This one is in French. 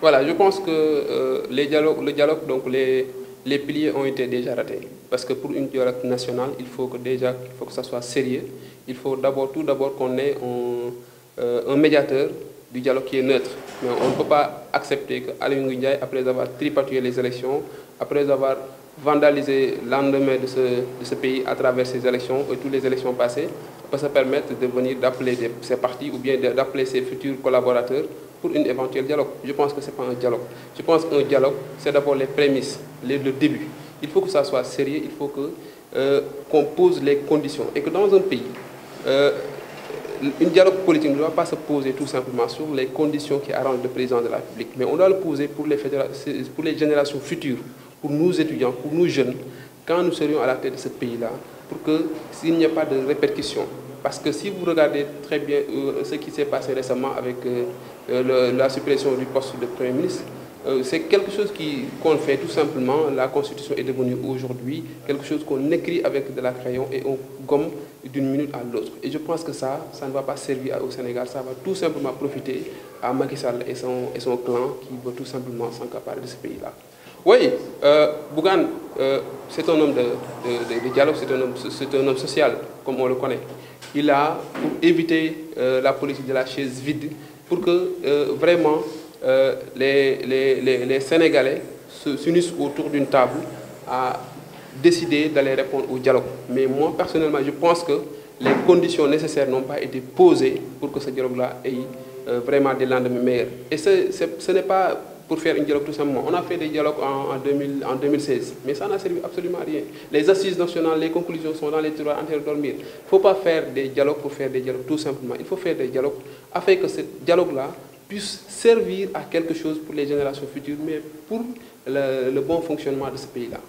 Voilà, je pense que euh, le dialogue, donc les, piliers ont été déjà ratés. Parce que pour une dialogue nationale, il faut que déjà il faut que ça soit sérieux. Il faut d'abord, tout d'abord qu'on ait un, euh, médiateur du dialogue qui est neutre. Mais on ne peut pas accepter qu'Alain Ndiaye, après avoir tripatouillé les élections, après avoir vandalisé l'endemain de ce, pays à travers ces élections et toutes les élections passées, peut se permettre de venir d'appeler ces partis ou bien d'appeler ses futurs collaborateurs pour une éventuelle dialogue. Je pense que ce n'est pas un dialogue. Je pense qu'un dialogue, c'est d'abord les prémices, les, le début. Il faut que ça soit sérieux, il faut euh, qu'on pose les conditions. Et que dans un pays, euh, une dialogue politique ne doit pas se poser tout simplement sur les conditions qui arrangent le président de la République, mais on doit le poser pour les, pour les générations futures, pour nous étudiants, pour nous jeunes, quand nous serions à la tête de ce pays-là, pour que s'il n'y a pas de répercussions. Parce que si vous regardez très bien euh, ce qui s'est passé récemment avec euh, le, la suppression du poste de Premier ministre, euh, c'est quelque chose qu'on fait tout simplement. La Constitution est devenue aujourd'hui quelque chose qu'on écrit avec de la crayon et on gomme d'une minute à l'autre. Et je pense que ça, ça ne va pas servir au Sénégal, ça va tout simplement profiter à Macky Sall et son, clan qui veut tout simplement s'accaparer de ce pays-là. Oui, euh, Bougan, euh, c'est un homme de, dialogue, c'est un, homme, social, comme on le connaît. Il a, pour éviter euh, la politique de la chaise vide, pour que euh, vraiment les, les, les, les, Sénégalais s'unissent autour d'une table à décider d'aller répondre au dialogue. Mais moi, personnellement, je pense que les conditions nécessaires n'ont pas été posées pour que ce dialogue-là ait vraiment des lendemains meilleurs. Et ce n'est pas pour faire un dialogue tout simplement. On a fait des dialogues en, en, 2000, en 2016, mais ça n'a servi absolument à rien. Les assises nationales, les conclusions sont dans les tiroirs de dormir. Il ne faut pas faire des dialogues pour faire des dialogues tout simplement. Il faut faire des dialogues afin que ce dialogue-là puisse servir à quelque chose pour les générations futures, mais pour le bon fonctionnement de ce pays-là.